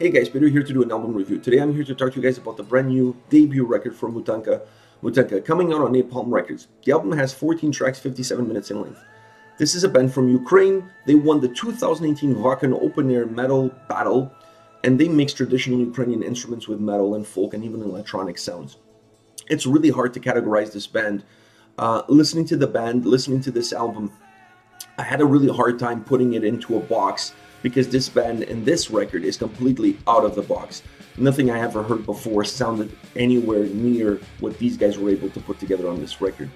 Hey guys, Peter here to do an album review. Today I'm here to talk to you guys about the brand new debut record from Motanka, Motanka coming out on Napalm Records. The album has 14 tracks, 57 minutes in length. This is a band from Ukraine. They won the 2018 Wacken Open Air Metal Battle, and they mix traditional Ukrainian instruments with metal and folk and even electronic sounds. It's really hard to categorize this band. Uh, listening to the band, listening to this album, I had a really hard time putting it into a box because this band and this record is completely out of the box. Nothing I ever heard before sounded anywhere near what these guys were able to put together on this record.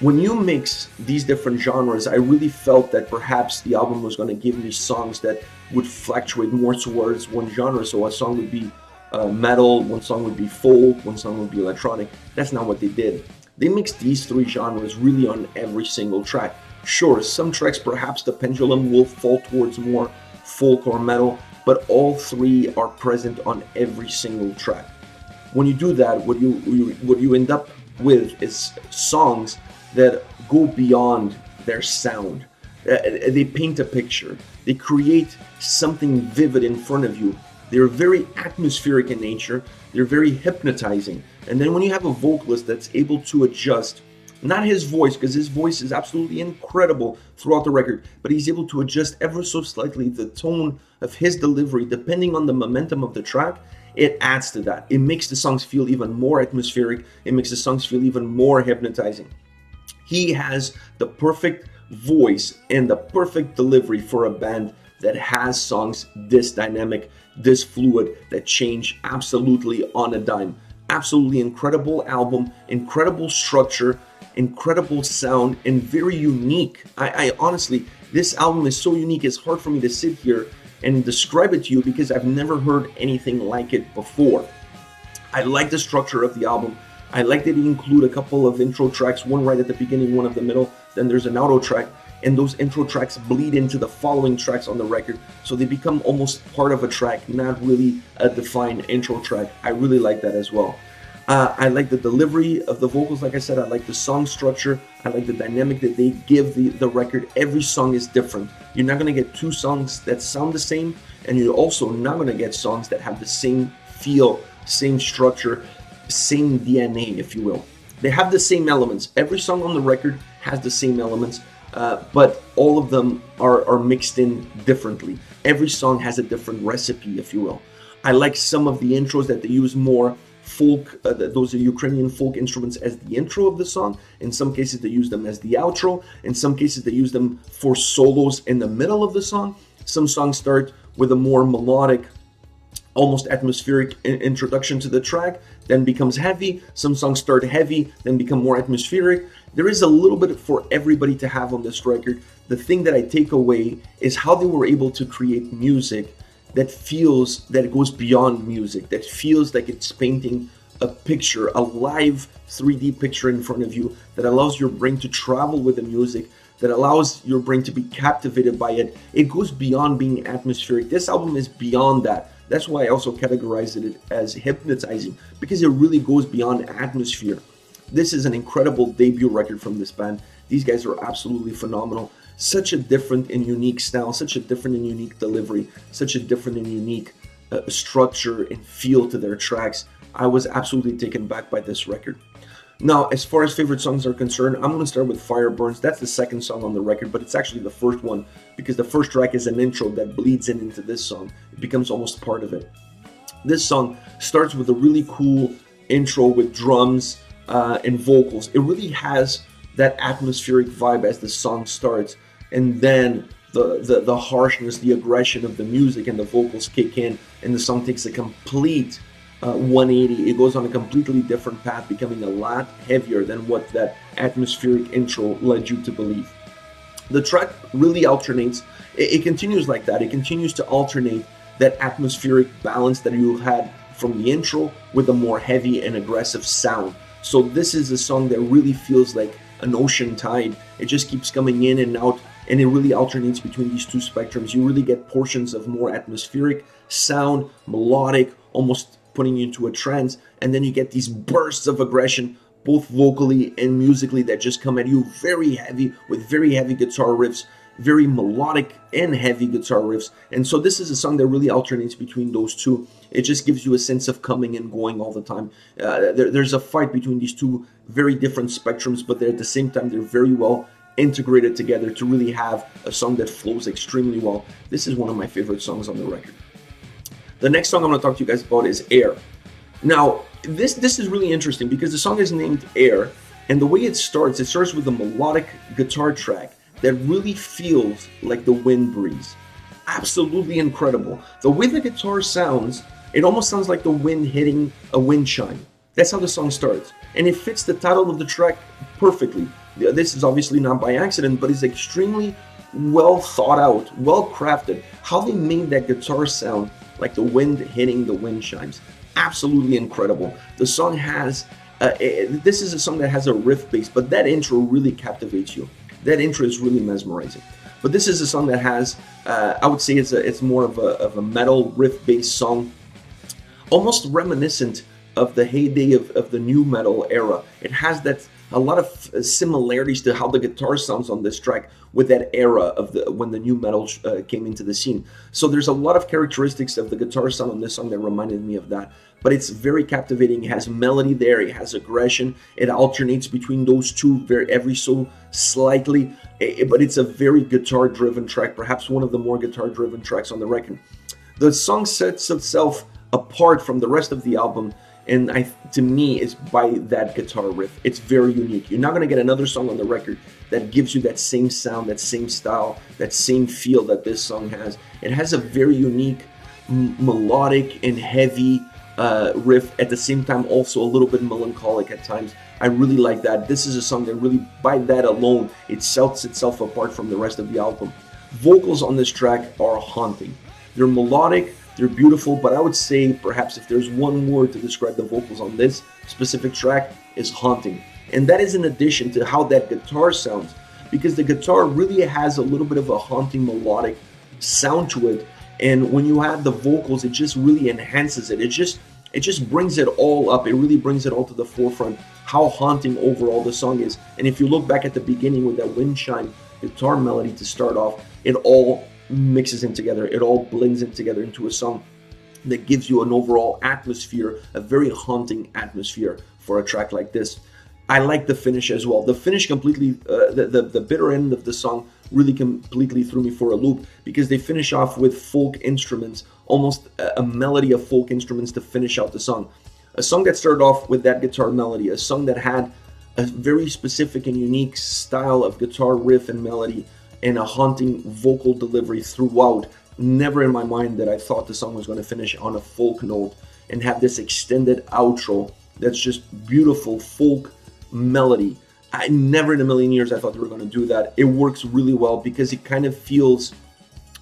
When you mix these different genres, I really felt that perhaps the album was going to give me songs that would fluctuate more towards one genre. So a song would be uh, metal, one song would be folk, one song would be electronic. That's not what they did. They mixed these three genres really on every single track. Sure, some tracks perhaps the pendulum will fall towards more folk or metal, but all three are present on every single track. When you do that, what you, what you end up with is songs that go beyond their sound. Uh, they paint a picture. They create something vivid in front of you. They're very atmospheric in nature. They're very hypnotizing. And then when you have a vocalist that's able to adjust not his voice, because his voice is absolutely incredible throughout the record, but he's able to adjust ever so slightly the tone of his delivery depending on the momentum of the track. It adds to that. It makes the songs feel even more atmospheric. It makes the songs feel even more hypnotizing. He has the perfect voice and the perfect delivery for a band that has songs this dynamic, this fluid, that change absolutely on a dime. Absolutely incredible album, incredible structure, incredible sound and very unique. I, I, honestly, this album is so unique, it's hard for me to sit here and describe it to you because I've never heard anything like it before. I like the structure of the album. I like that it include a couple of intro tracks, one right at the beginning, one at the middle, then there's an outro track, and those intro tracks bleed into the following tracks on the record, so they become almost part of a track, not really a defined intro track. I really like that as well. Uh, I like the delivery of the vocals, like I said. I like the song structure. I like the dynamic that they give the, the record. Every song is different. You're not going to get two songs that sound the same, and you're also not going to get songs that have the same feel, same structure, same DNA, if you will. They have the same elements. Every song on the record has the same elements, uh, but all of them are, are mixed in differently. Every song has a different recipe, if you will. I like some of the intros that they use more folk, uh, those are Ukrainian folk instruments as the intro of the song. In some cases, they use them as the outro. In some cases, they use them for solos in the middle of the song. Some songs start with a more melodic, almost atmospheric introduction to the track, then becomes heavy. Some songs start heavy, then become more atmospheric. There is a little bit for everybody to have on this record. The thing that I take away is how they were able to create music that feels that goes beyond music, that feels like it's painting a picture, a live 3D picture in front of you that allows your brain to travel with the music, that allows your brain to be captivated by it. It goes beyond being atmospheric. This album is beyond that. That's why I also categorized it as hypnotizing because it really goes beyond atmosphere. This is an incredible debut record from this band. These guys are absolutely phenomenal such a different and unique style, such a different and unique delivery, such a different and unique uh, structure and feel to their tracks. I was absolutely taken back by this record. Now, as far as favorite songs are concerned, I'm going to start with Fire Burns. That's the second song on the record, but it's actually the first one because the first track is an intro that bleeds in into this song. It becomes almost part of it. This song starts with a really cool intro with drums uh, and vocals. It really has that atmospheric vibe as the song starts and then the, the, the harshness, the aggression of the music and the vocals kick in, and the song takes a complete uh, 180. It goes on a completely different path, becoming a lot heavier than what that atmospheric intro led you to believe. The track really alternates. It, it continues like that. It continues to alternate that atmospheric balance that you had from the intro with a more heavy and aggressive sound. So this is a song that really feels like an ocean tide. It just keeps coming in and out and it really alternates between these two spectrums. You really get portions of more atmospheric sound, melodic, almost putting you into a trance, and then you get these bursts of aggression, both vocally and musically, that just come at you very heavy with very heavy guitar riffs. Very melodic and heavy guitar riffs. And so this is a song that really alternates between those two. It just gives you a sense of coming and going all the time. Uh, there, there's a fight between these two very different spectrums, but they're at the same time, they're very well integrated together to really have a song that flows extremely well. This is one of my favorite songs on the record. The next song I'm going to talk to you guys about is Air. Now, this this is really interesting because the song is named Air, and the way it starts, it starts with a melodic guitar track that really feels like the wind breeze. Absolutely incredible. The way the guitar sounds, it almost sounds like the wind hitting a wind chime. That's how the song starts. And it fits the title of the track perfectly. This is obviously not by accident, but it's extremely well thought out, well crafted. How they made that guitar sound like the wind hitting the wind chimes. Absolutely incredible. The song has, uh, this is a song that has a riff bass, but that intro really captivates you. That intro is really mesmerizing. But this is a song that has, uh, I would say it's, a, it's more of a, of a metal riff based song, almost reminiscent of the heyday of, of the nu metal era. It has that a lot of uh, similarities to how the guitar sounds on this track with that era of the when the nu metal uh, came into the scene. So there's a lot of characteristics of the guitar sound on this song that reminded me of that. But it's very captivating. It has melody there. It has aggression. It alternates between those two very every so slightly. It, but it's a very guitar-driven track. Perhaps one of the more guitar-driven tracks on the record. The song sets itself apart from the rest of the album and I, to me, it's by that guitar riff. It's very unique. You're not going to get another song on the record that gives you that same sound, that same style, that same feel that this song has. It has a very unique, melodic and heavy uh, riff. At the same time, also a little bit melancholic at times. I really like that. This is a song that really, by that alone, it sets itself apart from the rest of the album. Vocals on this track are haunting. They're melodic they're beautiful, but I would say perhaps if there's one word to describe the vocals on this specific track is haunting. And that is in addition to how that guitar sounds because the guitar really has a little bit of a haunting melodic sound to it and when you have the vocals it just really enhances it. It just it just brings it all up. It really brings it all to the forefront how haunting overall the song is. And if you look back at the beginning with that wind chime guitar melody to start off, it all mixes in together. It all blends in together into a song that gives you an overall atmosphere, a very haunting atmosphere for a track like this. I like the finish as well. The finish completely, uh, the, the, the bitter end of the song really completely threw me for a loop because they finish off with folk instruments, almost a, melody of folk instruments to finish out the song. A song that started off with that guitar melody, a song that had a very specific and unique style of guitar riff and melody and a haunting vocal delivery throughout. Never in my mind that I thought the song was going to finish on a folk note and have this extended outro that's just beautiful folk melody. I never in a million years I thought they were going to do that. It works really well because it kind of feels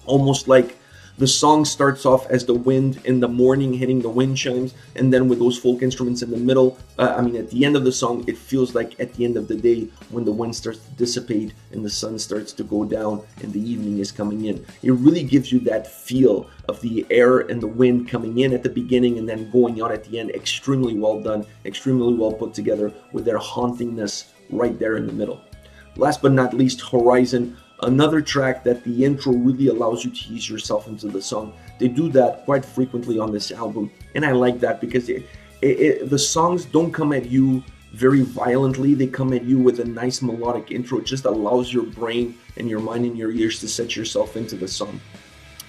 almost like the song starts off as the wind in the morning hitting the wind chimes, and then with those folk instruments in the middle. Uh, I mean, at the end of the song, it feels like at the end of the day when the wind starts to dissipate and the sun starts to go down and the evening is coming in. It really gives you that feel of the air and the wind coming in at the beginning and then going out at the end. Extremely well done, extremely well put together with their hauntingness right there in the middle. Last but not least, Horizon another track that the intro really allows you to ease yourself into the song. They do that quite frequently on this album, and I like that because it, it, it, the songs don't come at you very violently. They come at you with a nice melodic intro. It just allows your brain and your mind and your ears to set yourself into the song.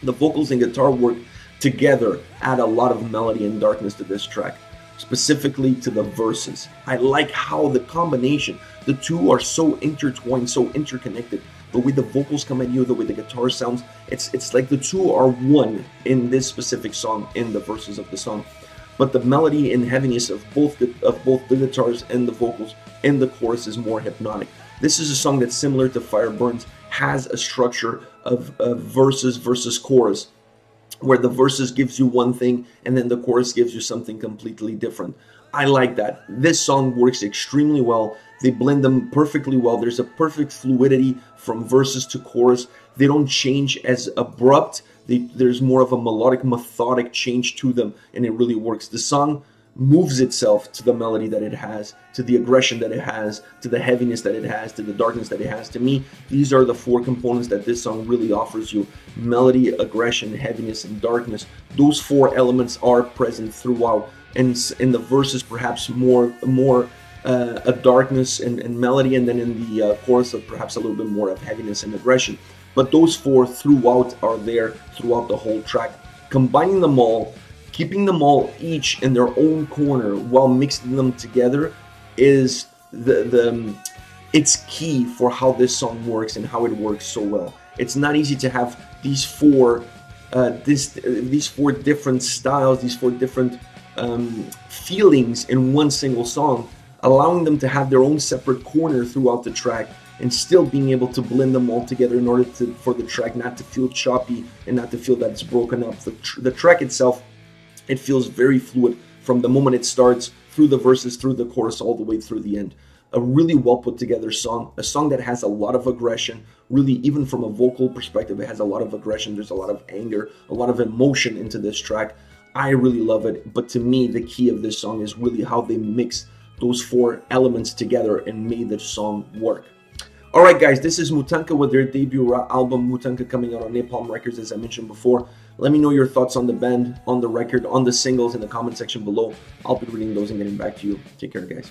The vocals and guitar work together add a lot of melody and darkness to this track, specifically to the verses. I like how the combination, the two are so intertwined, so interconnected the way the vocals come at you, the way the guitar sounds. It's it's like the two are one in this specific song, in the verses of the song. But the melody and heaviness of both the, of both the guitars and the vocals and the chorus is more hypnotic. This is a song that's similar to Fire Burns, has a structure of, of verses versus chorus, where the verses gives you one thing and then the chorus gives you something completely different. I like that. This song works extremely well. They blend them perfectly well. There's a perfect fluidity from verses to chorus. They don't change as abrupt. They, there's more of a melodic, methodic change to them, and it really works. The song moves itself to the melody that it has, to the aggression that it has, to the heaviness that it has, to the darkness that it has. To me, these are the four components that this song really offers you melody, aggression, heaviness, and darkness. Those four elements are present throughout. And in the verses, perhaps more, more uh, a darkness and, and, melody, and then in the uh, chorus, perhaps a little bit more of heaviness and aggression. But those four throughout are there throughout the whole track. Combining them all keeping them all each in their own corner while mixing them together is the the um, it's key for how this song works and how it works so well. It's not easy to have these four uh, this these four different styles, these four different um, feelings in one single song, allowing them to have their own separate corner throughout the track and still being able to blend them all together in order to, for the track not to feel choppy and not to feel that it's broken up. The, tr- the track itself it feels very fluid from the moment it starts through the verses, through the chorus, all the way through the end. A really well put together song, a song that has a lot of aggression. Really, even from a vocal perspective, it has a lot of aggression. There's a lot of anger, a lot of emotion into this track. I really love it. But to me, the key of this song is really how they mix those four elements together and made the song work. All right, guys, this is Motanka with their debut album, Motanka, coming out on Napalm Records, as I mentioned before. Let me know your thoughts on the band, on the record, on the singles in the comment section below. I'll be reading those and getting back to you. Take care, guys.